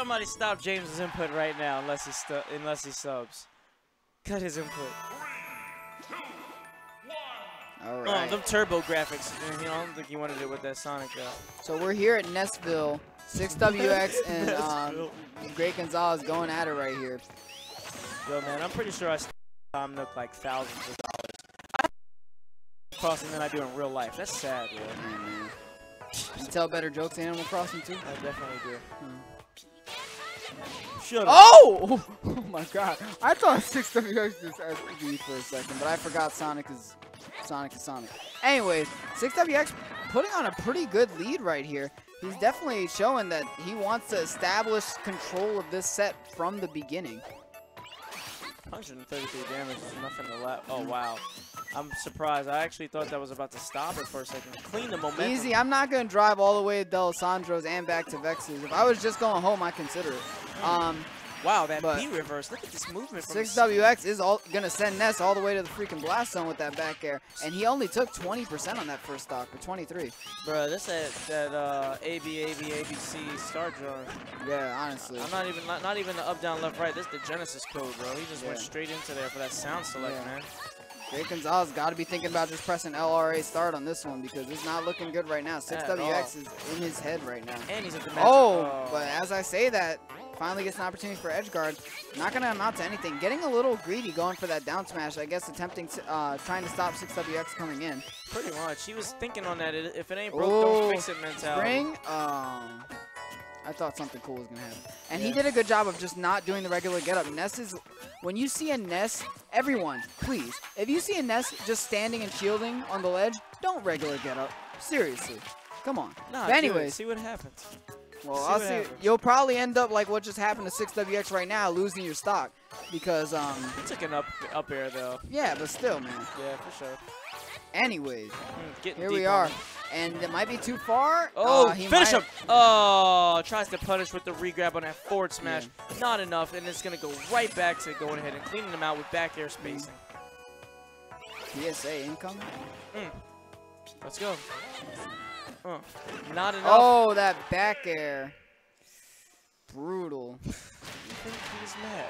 Somebody stop James's input right now, unless he stu unless he subs. Cut his input. All Oh, right. them turbo graphics. You know, I don't think he wanted it with that Sonic though. So we're here at Nestville. 6WX and um, Great Gonzales going at it right here. Yo, man, I'm pretty sure I Tom Nook like thousands of dollars. I crossing than I do in real life. That's sad, yo. Yeah, man. You tell better jokes in Animal Crossing too? I definitely do. Hmm. Shut up. Oh! oh my god. I thought 6WX just SPB for a second, but I forgot Sonic is Sonic is Sonic. Anyways, 6WX putting on a pretty good lead right here. He's definitely showing that he wants to establish control of this set from the beginning. 133 damage is nothing to let. Oh wow. I'm surprised. I actually thought that was about to stop it for a second. Clean the momentum. Easy. I'm not going to drive all the way to Dalessandro's and back to Vex's. If I was just going home, I'd consider it. Um, Wow, that B reverse. Look at this movement from 6WX is all going to send Ness all the way to the freaking blast zone with that back air. And he only took 20% on that first stock, or 23. Bro, this that that uh AB AB ABC star drone. Yeah, honestly. I'm not even not, not even the up down left right. This is the Genesis code, bro. He just went straight into there for that sound select, Yeah. man. Great Gonzales got to be thinking about just pressing LRA start on this one because it's not looking good right now. 6WX is in his head right now. And he's at the match. Oh, but as I say that, finally gets an opportunity for edge guard. Not going to amount to anything. Getting a little greedy going for that down smash. I guess attempting, to, uh, trying to stop 6WX coming in. pretty much. He was thinking on that. If it ain't broke, Oh, don't fix it mentality. Spring, um, I thought something cool was going to happen. And he did a good job of just not doing the regular get up. Ness is, when you see a Ness, everyone, please, if you see a Ness just standing and shielding on the ledge, don't regular get up. Seriously. Come on. Nah, But anyways, see what happens. Well, See I'll see. happens. You'll probably end up like what just happened to 6WX right now, losing your stock. Because, um, He took an up up air though. yeah, but still, man. Yeah, for sure. Anyways, Mm, here we are. him. And it might be too far. Oh, uh, he finish him! Oh, tries to punish with the regrab on that forward smash. Not enough, and it's gonna go right back to going ahead and cleaning him out with back air spacing. PSA incoming. Let's go. Uh, not enough. Oh, that back air. Brutal. I think he was mad.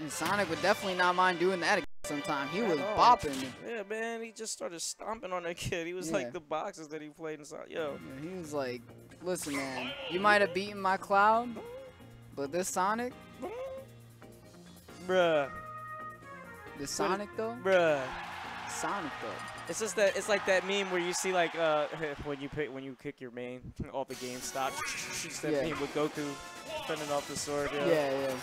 And Sonic would definitely not mind doing that again sometime. He was bopping. Yeah, man, he just started stomping on that kid. He was Yeah. like the boxes that he played inside. Yo, Yeah, he was like, listen, man, you might have beaten my Cloud, but this Sonic, bruh, The Sonic though, bruh. Sonic though. It's just that it's like that meme where you see like uh when you pick when you kick your main all the game stops. It's that Yeah. meme with Goku fending off the sword. Yeah. Yeah, yeah.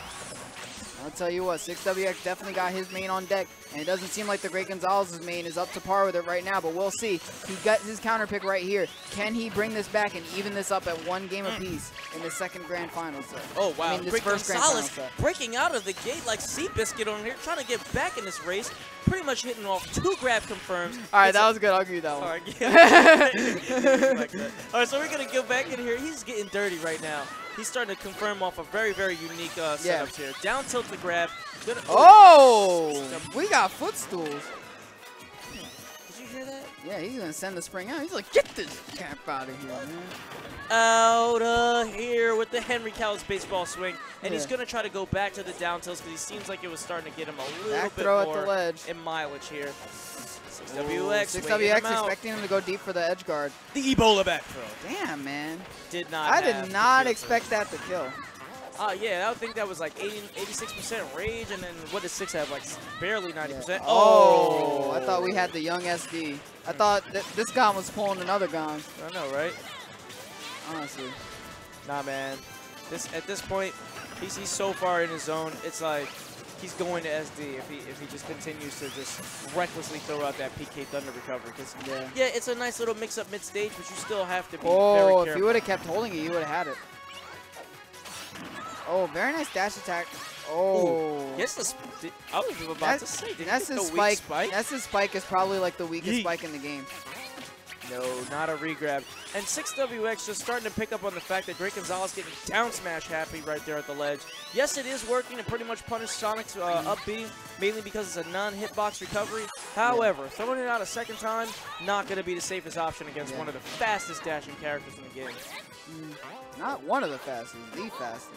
I'll tell you what, 6WX definitely got his main on deck, and it doesn't seem like the Great Gonzales's main is up to par with it right now, but we'll see. He got his counter pick right here. Can he bring this back and even this up at one game mm. apiece in the second grand final set? Oh wow, I mean, this Rick first grand Gonzales final set. breaking out of the gate like Seabiscuit on here, trying to get back in this race. Pretty much hitting off two grab confirms. All right, It's that was good. I'll give you that All one. right, yeah. Like that. All right, so we're gonna go back in here. He's getting dirty right now. He's starting to confirm off a very, very unique uh, Yeah. here. Down tilt the grab. Good. Oh, we got footstools. Yeah, he's gonna send the spring out. He's like, get this cap out of here, man. Out of here with the Henry Cowles baseball swing, and he's gonna try to go back to the down tilts because he seems like it was starting to get him a little Back bit throw at more the ledge. in mileage here. 6WX, 6WX expecting him to go deep for the edge guard. the Ebola back throw. Damn, man. Did not. I did not expect that to kill. Uh, yeah, I think that was like 80, 86% rage, and then what does six have? Like barely 90%. Yeah. Oh, Oh, I thought we had the young SD. I thought that this guy was pulling another gun. I know, right? Honestly. Nah, man. This at this point, he's, he's so far in his zone. It's like he's going to SD if he if he just continues to just recklessly throw out that PK Thunder recovery. Because Yeah. yeah, it's a nice little mix up mid stage, but you still have to be Oh, very if careful. you would have kept holding it, you would have had it. Oh, very nice dash attack. Oh. Yes, the I was about That- to say, That's his spike. spike? That's his spike is probably like the weakest Yeet. spike in the game. No, not a regrab. And 6WX just starting to pick up on the fact that Great Gonzales getting down smash happy right there at the ledge. Yes, it is working to pretty much punish Sonic's uh, up B, mainly because it's a non-hitbox recovery. However, throwing it out a second time, not going to be the safest option against Yeah. one of the fastest dashing characters in the game. Not one of the fastest, the fastest.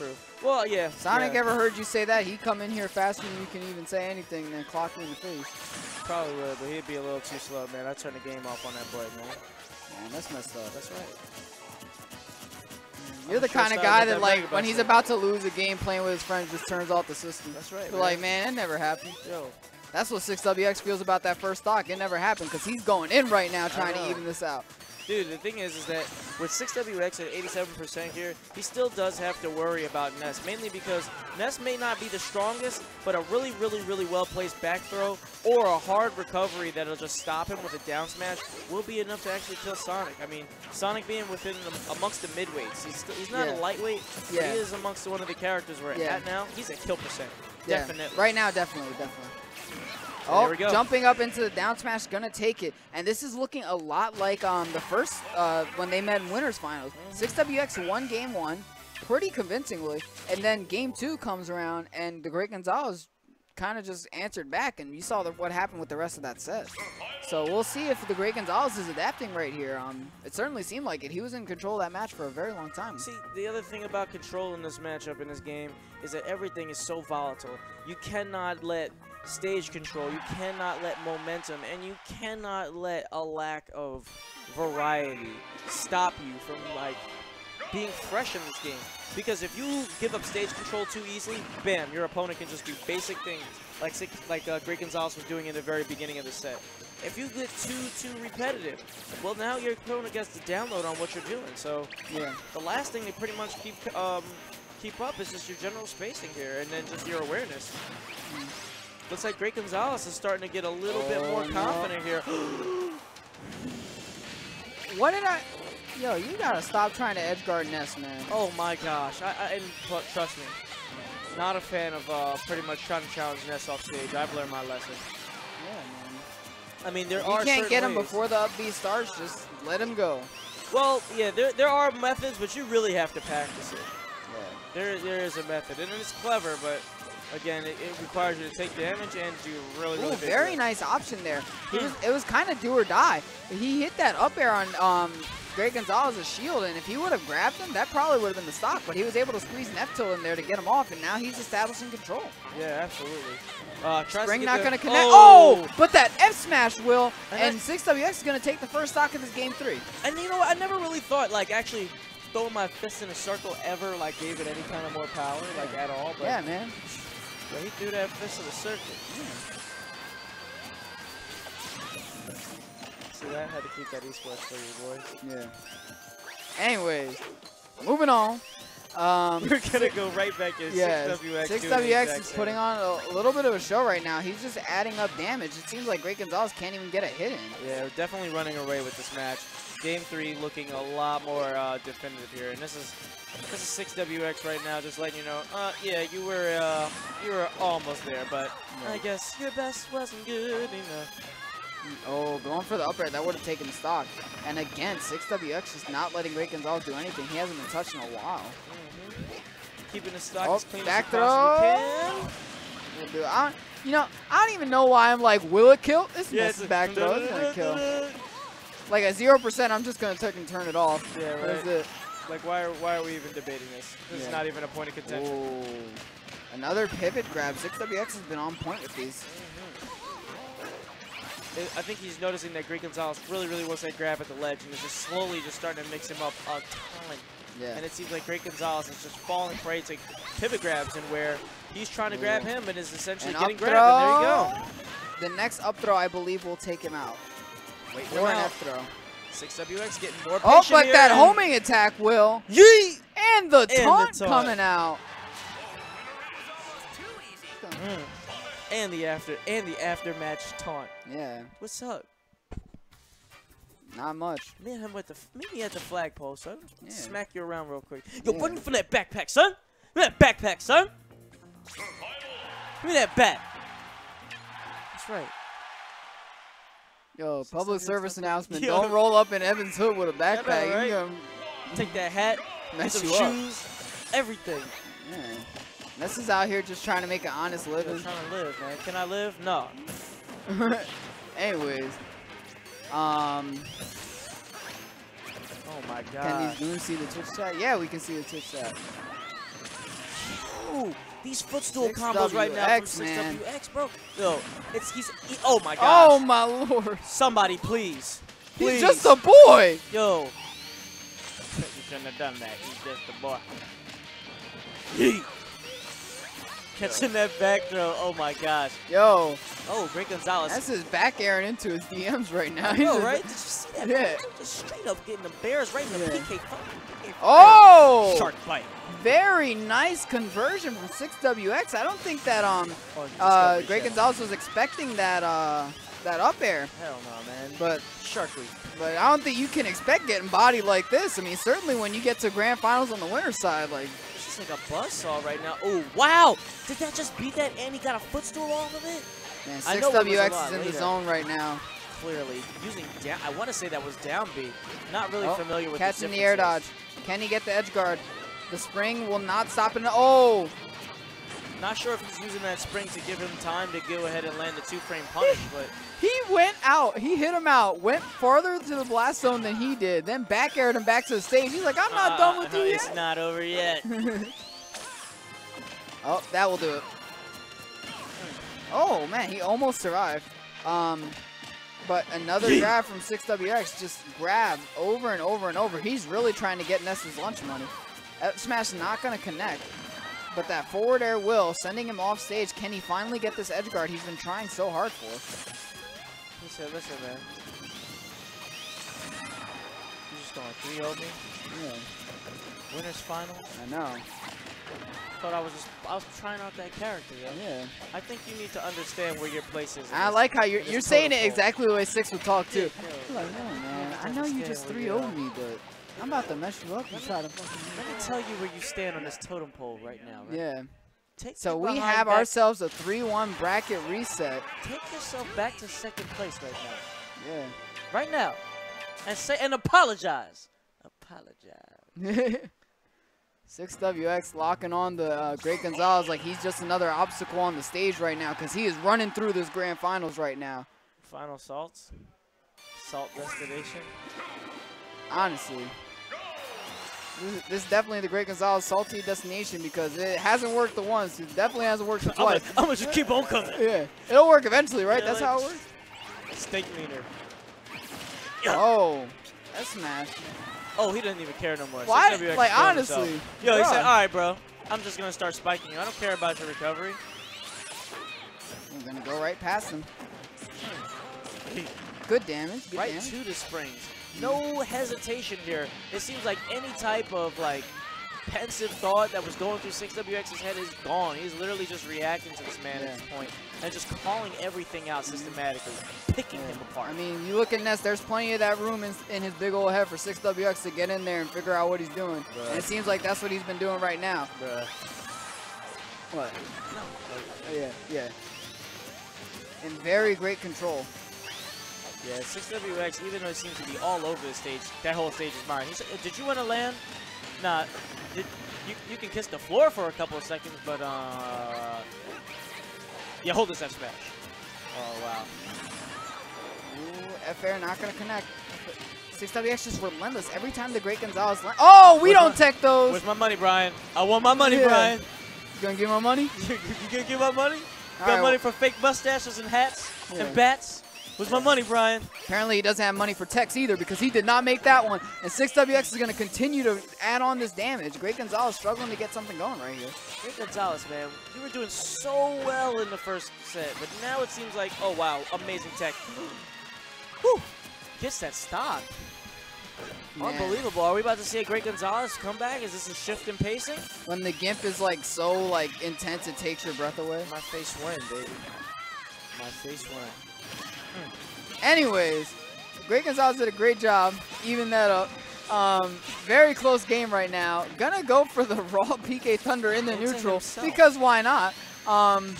True. Well, yeah. Sonic yeah, ever heard you say that? He'd come in here faster than you can even say anything and then clock you in the face. Probably would, but he'd be a little too slow, man. I turned the game off on that boy, man. Man, that's messed up. That's right. Mm, you're I'm the kind of guy that, that like, when he's about to lose a game playing with his friends, just turns off the system. That's right. You're like, man, it never happened. Yo, That's what 6WX feels about that first stock. It never happened because he's going in right now trying to even this out. Dude, the thing is, is that with 6WX at 87% here, he still does have to worry about Ness, mainly because Ness may not be the strongest, but a really, really, really well-placed back throw or a hard recovery that'll just stop him with a down smash will be enough to actually kill Sonic. I mean, Sonic being within the, amongst the midweights, he's, still, he's not Yeah. a lightweight, Yeah. he is amongst one of the characters where Yeah. at now, he's a kill percent. Yeah, Definitely. Right now, definitely, definitely. So Oh, we go. jumping up into the down smash, gonna take it. And this is looking a lot like um, the first, uh, when they met in winners finals. Mm-hmm. 6WX won game one, pretty convincingly. And then game two comes around, and the Great Gonzales kind of just answered back, and you saw the, what happened with the rest of that set. So we'll see if the Great Gonzales is adapting right here. Um, it certainly seemed like it. He was in control of that match for a very long time. See, the other thing about controlling this matchup in this game is that everything is so volatile. You cannot let stage control, you cannot let momentum, and you cannot let a lack of variety stop you from like being fresh in this game. Because if you give up stage control too easily, bam, your opponent can just do basic things like like uh, Great Gonzales was doing in the very beginning of the set. If you get too too repetitive, well now your opponent gets to download on what you're doing. So Yeah. the last thing they pretty much keep um, keep up is just your general spacing here, and then just your awareness. Looks like Great Gonzales is starting to get a little bit more Oh, no. confident here. What did I... Yo, you gotta stop trying to edge guard Ness, man. oh my gosh! I, I and trust me, not a fan of uh, pretty much trying to challenge Ness off stage. I've learned my lesson. Yeah, man. I mean, there If are you can't get him ways. before the up B starts, just let him go. Well, yeah, there there are methods, but you really have to practice it. Yeah. There there is a method, and it's clever, but again, it, it requires you to take damage and do really really Ooh, very nice option there. He was, it was kind of do or die. He hit that up air on um, Great Gonzales's shield, and if he would have grabbed him, that probably would have been the stock. But he was able to squeeze an F tilt in there to get him off, and now he's establishing control. Yeah, absolutely. Uh, Spring not going to connect. Oh! Oh! But that F smash will, And and, I- 6WX is going to take the first stock of this game three. And you know what? I never really thought like actually throwing my fist in a circle ever like gave it any kind of more power like at all. But Yeah, man. Yeah, he threw that fist in a circle. See that? Had to keep that esports for you, boys. Yeah. Anyways, moving on. Um, We're gonna go right back in Yeah, 6WX. 6WX is putting on a, a little bit of a show right now. He's just adding up damage. It seems like Great Gonzales can't even get a hit in. Yeah, definitely running away with this match. Game three looking a lot more uh, definitive here, and this is this is 6WX right now, just letting you know. Uh, yeah, you were uh, you were almost there, but Yeah. I guess your best wasn't good enough. Oh, going for the up air. That would have taken the stock. And again, 6WX is not letting Great Gonzales do anything. He hasn't been touched in a while. Keeping the stock Oh, as clean back as you possibly throw. We'll do it. I you know, I don't even know why I'm like, will it kill? This Yeah, yeah, it's a- back throw is going to kill. Like at 0%, I'm just going to take and turn it off. Yeah, That's it. Like, why are, why are we even debating this? This is not even a point of contention. Another pivot grab. 6WX has been on point with these. Mm-hmm. I I think he's noticing that Great Gonzales really, really wants that grab at the ledge, and is just slowly just starting to mix him up a ton. Yeah. And it seems like Great Gonzales is just falling prey to pivot grabs, and where he's trying to grab him and is essentially An getting grabbed. And there you throw. The next up throw, I believe, will take him out. Wait, Or we're an. F throw. 6WX getting more Oh, but here, that homing attack will. Yeet! And the the taunt taunt. coming out. Mm. And the after and the after match taunt. Yeah, What's up? not much. Me and him with the meet me at the flagpole, son. Yeah. Smack you around real quick. Yo, Yeah. for that backpack, son. Give me that backpack, son. Give me that bat. That's right. Yo, public service announcement. Yo. Don't roll up in Evans Hood with a backpack. right? Gonna Take that hat, mess you up. shoes, everything. Yeah. This is out here just trying to make an honest living. trying to live, man. Can I live? No. Anyways, um, Oh my god. can these goons see the Twitch chat? Yeah, we can see the Twitch chat. Ooh, these footstool combos right now from 6WX, 6WX, bro. Yo, it's he's. He, oh my oh gosh. Oh my lord. Somebody, please. Please. He's just a boy. Yo. You shouldn't have done that. He's just a boy. Yeet. Catching that back throw. Oh my gosh. Yo, Oh, Great Gonzales. that's his back airing into his DMs right now. Just- right? Did you see that? Yeah. Just straight up getting the Bears right in the Yeah. PK. Oh! Shark bite. Very nice conversion from 6WX. I don't think that um Oh, uh Greg. Gonzales was expecting that uh that up air, Hell no, man. but Shark week. but I don't think you can expect getting bodied like this. I mean, certainly when you get to grand finals on the winner's side, like like a buzzsaw right now. Oh, wow. Did that just beat that and he got a footstool off of it? man, I know it was a 6WX is in the zone right now. Clearly. Using down. I want to say that was down B. Not really Oh, familiar with Catching the the air dodge. Can he get the edge guard? The spring will not stop it. Oh, Not sure if he's using that spring to give him time to go ahead and land the two-frame punish, but he went out. He hit him out. Went farther to the blast zone than he did. Then back aired him back to the stage. He's like, I'm not uh, done with you yet. It's not over yet. Oh, that will do it. Oh man, he almost survived. Um, but another grab from 6WX just grabbed over and over and over. He's really trying to get Ness's lunch money. Smash not gonna connect, but that forward air will sending him off stage. Can he finally get this edge guard he's been trying so hard for? He said, listen, man. You just going to 3 me? Yeah, Winners final? I know. Thought I was just, I was trying out that character, yo. Yeah. I think you need to understand where your place is. I this- like how you're you're saying it exactly the way Six would talk too. yo, You're like, no, man, I know you just where 3 you 0 are." me, but I'm about to mess you up and Let me- try to fucking. Let me tell you where you stand on this totem pole right now, right? Yeah. Take, So we have back- ourselves a 3-1 bracket reset. Take yourself back to second place right now. Yeah. Right now. And say, and apologize. Apologize. 6WX locking on the uh, Great Gonzales like he's just another obstacle on the stage right now because he is running through this grand finals right now. Final salts. Salt destination. Honestly. This is, this is definitely the Great Gonzales salty destination because it hasn't worked the once. It definitely hasn't worked the twice. I'm gonna just keep on coming. Yeah. It'll work eventually, right? Yeah, That's like- how it works? Steak. Yeah. Oh. That smash. Oh, he doesn't even care no more. Why? 6WX Like, himself. honestly. Yo, he said, all right, bro. I'm just gonna start spiking you. I don't care about your recovery. I'm going to go right past him. Good damage. Good right damage. to the springs. No hesitation here. It seems like any type of like pensive thought that was going through 6WX's head is gone. He's literally just reacting to this man at this point and just calling everything out systematically, picking him apart. I mean, you look at Ness, there's plenty of that room in, in his big old head for 6WX to get in there and figure out what he's doing. Bruh. And it seems like that's what he's been doing right now. Bruh. What? No. Oh, yeah, yeah. In very great control. Yeah, 6WX, even though it seems to be all over the stage, that whole stage is mine. He said, did you want to land? Nah, did, you, you can kiss the floor for a couple of seconds, but, uh... Yeah, hold this F smash. Oh, wow. Ooh, F air not gonna connect. 6WX just relentless. Every time the Great Gonzales land. Oh, we Where's don't my- tech those. Where's my money, Brian? I want my money, Yeah. Brian. You gonna give my money? you, gonna give my money? You got right, money for fake mustaches and hats Yeah. and bats? Where's my money, Brian? Apparently he doesn't have money for techs either because he did not make that one. And 6WX is going to continue to add on this damage. Great Gonzales struggling to get something going right here. Great Gonzales, man, you were doing so well in the first set, but now it seems like, oh wow, amazing tech. Whew, gets that stock. Man. Unbelievable. Are we about to see a Great Gonzales come back? Is this a shift in pacing? When the GIMP is like so like intense it takes your breath away. My face went, baby. My face went. Anyways, Great Gonzales did a great job even that up. Um, very close game right now. Gonna go for the raw PK Thunder in the neutral because why not? Um,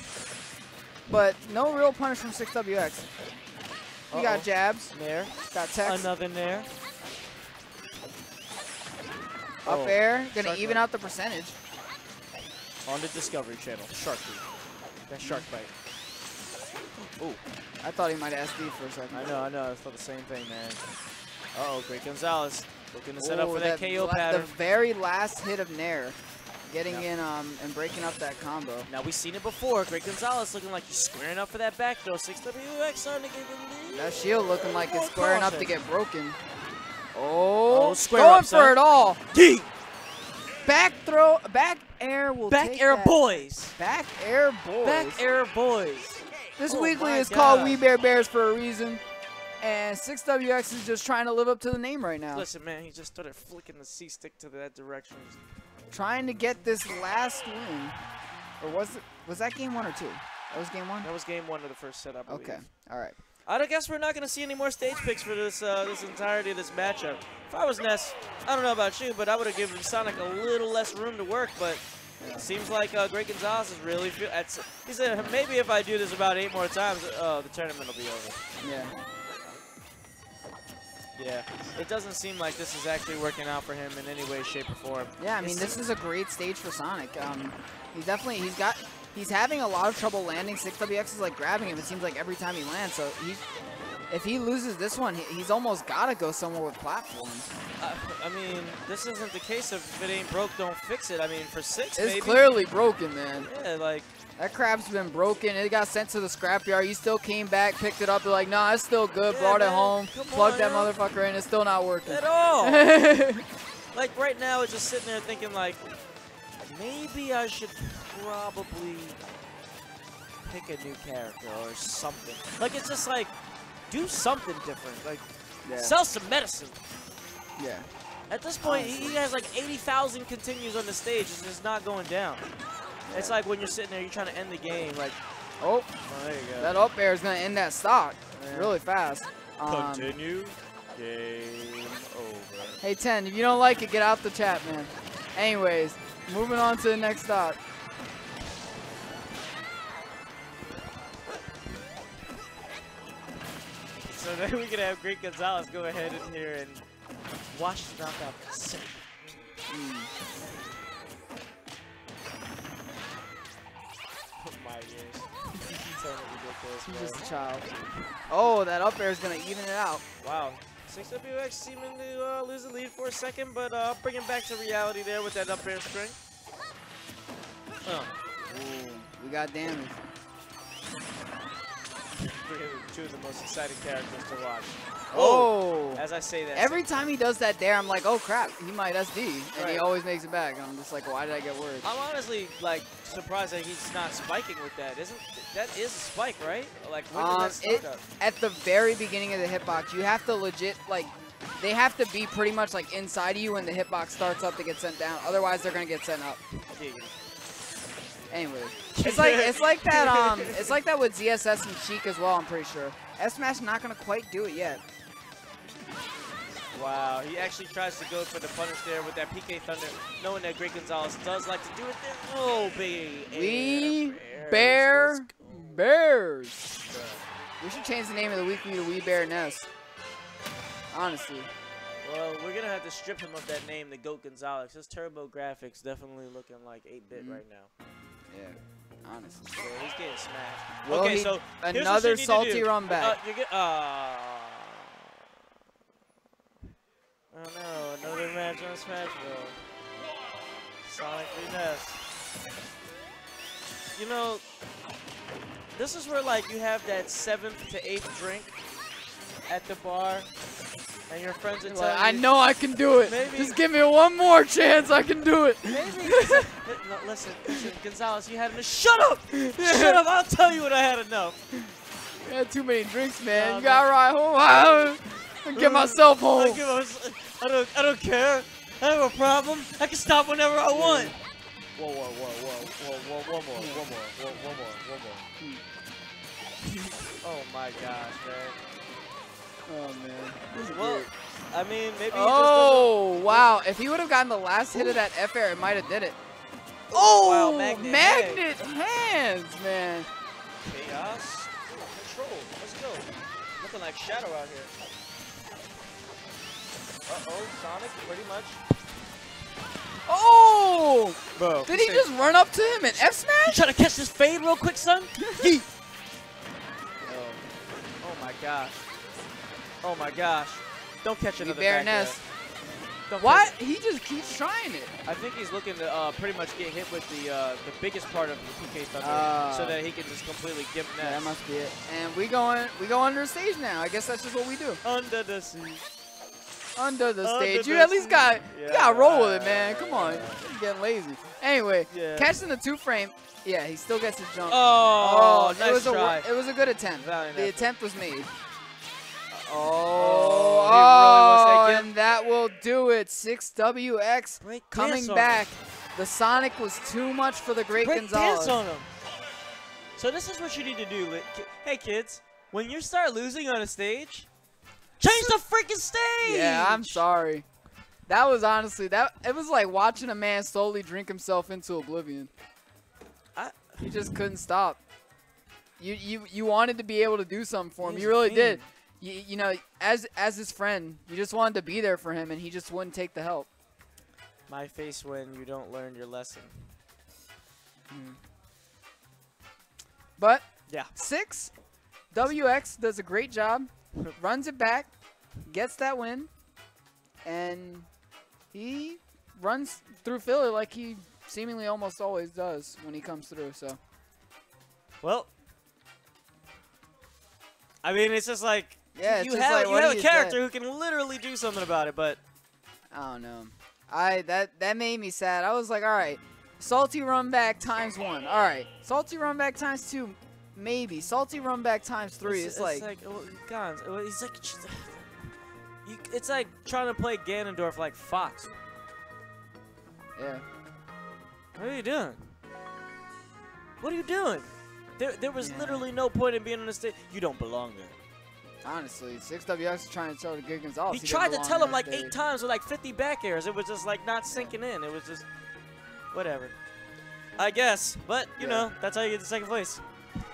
but no real punish from 6WX. We Uh-oh. got jabs. Nair. Got text. Another Nair. Up Oh, air. Gonna shark even bite. out the percentage. On the Discovery Channel. Shark. That shark bite. Ooh. I thought he might SD for a second. I know, I know. I thought the same thing, man. Uh-oh, Great Gonzales. Looking to set up for that, KO la- pattern. The very last hit of Nair. Getting Yeah. in um and breaking up that combo. Now, we've seen it before. Great Gonzales looking like he's squaring up for that back throw. 6WX starting to get the lead. That shield looking like it's squaring up to get broken. Oh, Oh, square going up, for son. it all. Yeet! Back throw, back air will Back air that. boys. Back air boys. Back air boys. This Oh weekly is called. Wii Bear B-airs for a reason. And 6WX is just trying to live up to the name right now. Listen, man, he just started flicking the C stick to that direction. Trying to get this last win. Or was it was that game one or two? That was game one? That was game one of the first set, I believe. Okay. Alright. I don't guess we're not going to see any more stage picks for this uh, this entirety of this matchup. If I was Ness, I don't know about you, but I would have given Sonic a little less room to work. But seems like uh, Great Gonzales is really feel. At, he said maybe if I do this about eight more times, uh, the tournament will be over. Yeah. Yeah, it doesn't seem like this is actually working out for him in any way, shape, or form. Yeah, I mean It's- this is a great stage for Sonic. Um he's definitely he's got he's having a lot of trouble landing. 6WX is like grabbing him, it seems like every time he lands. So he if he loses this one, he's almost gotta go somewhere with platforms. Uh, I mean, this isn't the case of if it ain't broke, don't fix it. I mean, for six, It's maybe. clearly broken, man. Yeah, like That crab's been broken. It got sent to the scrapyard. He still came back, picked it up. They're like, nah, it's still good. Yeah, Brought it home, Come plugged on, that yo. motherfucker in. It's still not working. at all. like right now, it's just sitting there thinking like, maybe I should probably pick a new character or something. Like it's just like, do something different. Like sell some medicine. yeah. At this point, he, Honestly. he has like 80,000 continues on the stage. It's just not going down. It's like when you're sitting there, you're trying to end the game. Like, Oh, oh, there you go. that up air is gonna end that stock Yeah. really fast. Um, Continue. Game over. hey, ten, if you don't like it, get out the chat, man. Anyways, moving on to the next stop. So then we can have Great Gonzales go ahead in here and watch the knockout. Sick. Mm. Oh my ears. He's totally ridiculous, He's bro. just a child. Oh, that up air is gonna even it out. Wow. 6WX seeming to uh, lose the lead for a second, but uh, bring him back to reality there with that up air string. Oh. Ooh, we got damage. Really two of the most exciting characters to watch. Oh. As I say that, Every time he does that there, I'm like, oh crap, he might SD. And he always makes it back. And I'm just like, why did I get worried? I'm honestly like surprised that he's not spiking with that. Isn't that is a spike, right? Like when Um, did that it- start up? At the very beginning of the hitbox, you have to legit, like, they have to be pretty much like inside of you when the hitbox starts up to get sent down. Otherwise, they're gonna get sent up. Anyways, it's like it's like that. Um, it's like that with ZSS and Sheik as well. I'm pretty sure. S Smash not gonna quite do it yet. Wow, he actually tries to go for the punish there with that PK Thunder, knowing that Great Gonzales does like to do it there. Oh, baby. Wii Bear B-airs. We should change the name of the weekly to We Bear Nest. Honestly. Well, we're going to have to strip him of that name, the GOAT Gonzales. His turbo graphics definitely looking like 8-bit Mhm. right now. Yeah. Honestly. So he's getting smashed. Well, okay, so here's what Another you need to salty run Uh, back. you're get, uh, oh no, another match on Smashville. Sonic Finesse. You know, this is where like you have that seventh to eighth drink at the bar, and your friends are Like, telling I you, know I can do it. Maybe- Just give me one more chance. I can do it. Maybe. no, listen, listen, Gonzales, you had enough. Shut up! Shut up! I'll tell you when I had enough. You had too many drinks, man. Nah, you gotta ride home. I can get myself I, home. give us- I don't. I don't care. I have a problem. I can stop whenever I want. Whoa, whoa, whoa, whoa, whoa, whoa, one more, one more, one, one more, one more. oh my gosh, man. Oh man. Well, I mean, maybe. Oh wow! If he would have gotten the last hit of that F air, it might have did it. Oh, Wow, oh, magnet magnet hands, man. He just chaos control. Let's go. Looking like Shadow out here. Uh-oh, Sonic, pretty much. Oh! Bro. Did he just run up to him and F You smash? trying to catch this fade real quick, son? Yeet. Oh. oh my gosh. Oh my gosh. Don't catch We another bear back Don't What? catch He just keeps trying it. it. I think he's looking to uh, pretty much get hit with the uh, the biggest part of the PK Thunder Ah. so that he can just completely gimp Yeah, that must be it. And we going we go under the stage now. I guess that's just what we do. Under the sea. Under the Under stage. You at least sea. got you gotta roll with it, man. Come on. right. You're getting lazy. Anyway, Yeah. catching the two frame. Yeah, he still gets his jump. Oh, nice it was try. a it was a good attempt. Valiant the effort. attempt was made. Oh, Oh, really and that will do it. 6WX Break coming back. The Sonic was too much for the Great Break Gonzales. dance on him. So this is what you need to do. Hey kids, when you start losing on a stage, change the freaking stage. Yeah, I'm sorry. That was honestly that it was like watching a man slowly drink himself into oblivion. I- he just couldn't stop. You you you wanted to be able to do something for him. You really did. You, you know, as as his friend, you just wanted to be there for him, and he just wouldn't take the help. My face when you don't learn your lesson. Hmm. But Yeah. six, WX does a great job, runs it back, gets that win, and he runs through Philly like he seemingly almost always does when he comes through. So Well, I mean, it's just like yeah, it's you just have like you have a character who can literally do something about it, but I don't know. I that that made me sad. I was like, all right, salty run back times one. All right, salty run back times two, maybe. Salty run back times three. It's, like, well, Gons, well, he's like, you, it's like trying to play Ganondorf like Fox. yeah. What are you doing? What are you doing? There, there was Yeah. literally no point in being on the stage. You don't belong there. Honestly, six WX is trying to tell the Good Gonzales. he didn't tried to tell him like that eight times with like 50 back airs. It was just like not sinking in. It was just whatever. I guess, but you Yeah. know that's how you get to second place.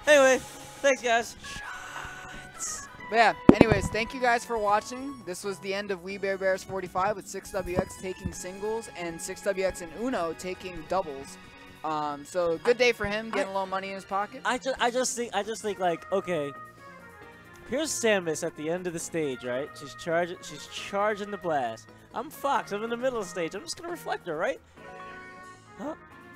Anyway, thanks guys. But yeah, anyways, thank you guys for watching. This was the end of Wii Bear B-airs 45 with 6WX taking singles and 6WX and Uno taking doubles. Um, so good day for him, getting a little money in his pocket. I just, I just think, I just think like, okay. Here's Samus at the end of the stage, right? She's charging, she's charging the blast. I'm Fox. I'm in the middle of the stage. I'm just gonna reflect her, right? Huh?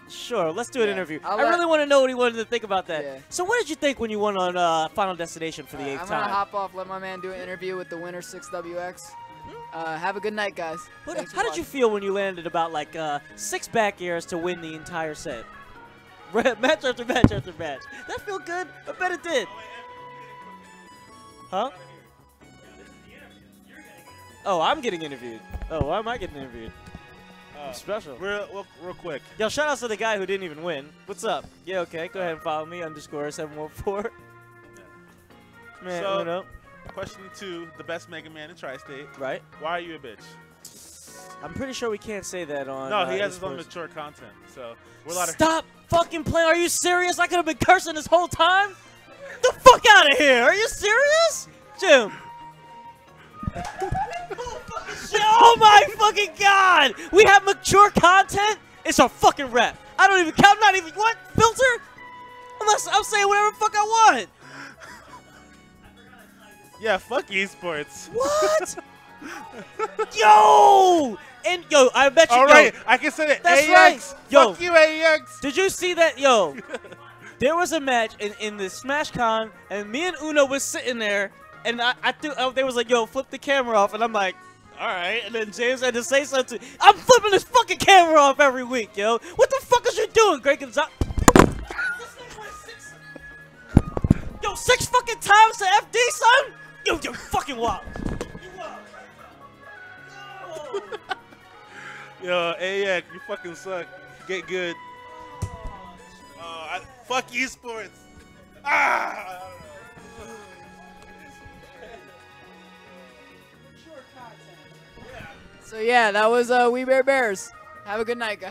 Sure. Let's do an Yeah, interview. I'll I really want to know what he wanted to think about that. Yeah. So, what did you think when you won on uh, Final Destination for the Alright, eighth I'm gonna time? hop off, let my man do an interview with the winner 6WX. Uh, have a good night, guys. What- how did you feel when you landed about like uh, six back airs to win the entire set? match after match after match. That feel good? I bet it did. Huh? Oh, I'm getting interviewed. Oh, why am I getting interviewed? Uh, special. real, real, real quick. Yo, shout out to the guy who didn't even win. What's up? Yeah, okay. Go ahead and follow me. Underscore 714. Man, So- Uno. Question two: The best Mega Man in Tri-State. Right? Why are you a bitch? I'm pretty sure we can't say that on. no, uh, he has his own mature content, so we're allowed to. Stop fucking playing. Are you serious? I could have been cursing this whole time. The fuck out of here. Are you serious? Jim. oh my fucking god. We have mature content. It's a fucking rep. I don't even. I'm not even. What? Filter? Unless I'm saying whatever the fuck I want. Yeah, fuck esports. What? yo! And yo, I bet you. All yo, I can say it. That's AX. right. Yo. Fuck you, AX. Did you see that? Yo, there was a match in, in the Smash Con, and me and Uno was sitting there, and I, I threw, oh, they was like, yo, flip the camera off, and I'm like, all right. And then James had to say something. I'm flipping this fucking camera off every week, yo. What the fuck is you doing, Greg Gonzales? Yo, six fucking times to FD, son? Yo, you fucking wild. You wild. Yo, AX, you fucking suck. Get good. Uh, I, fuck esports. Ah. So yeah, that was uh, Wii Bear B-airs. Have a good night, guys.